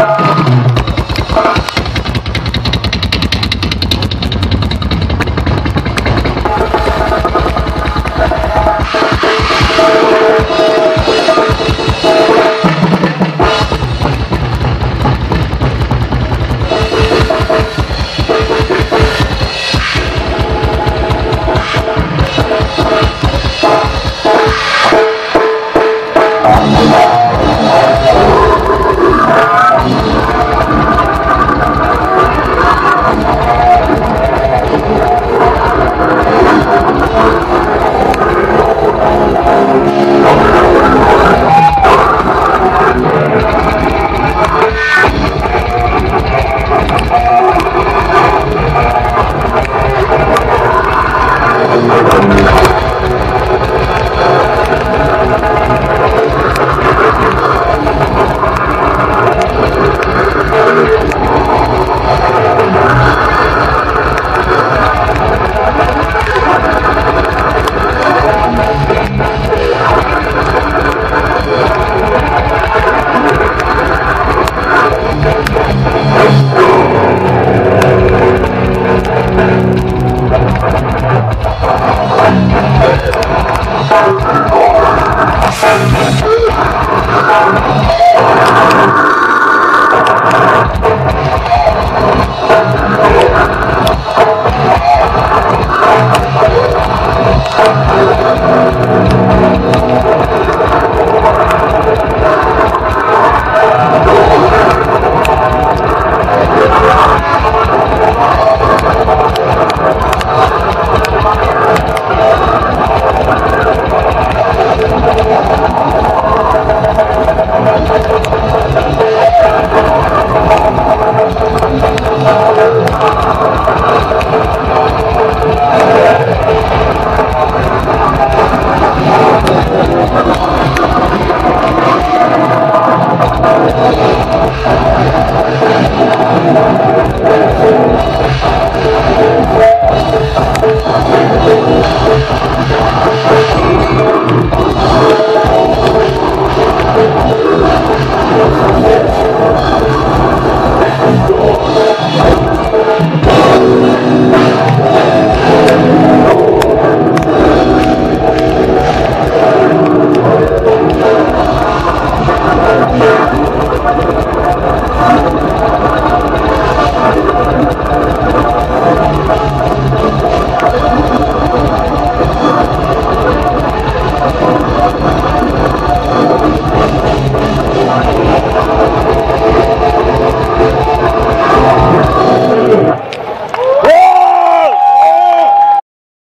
you. Thank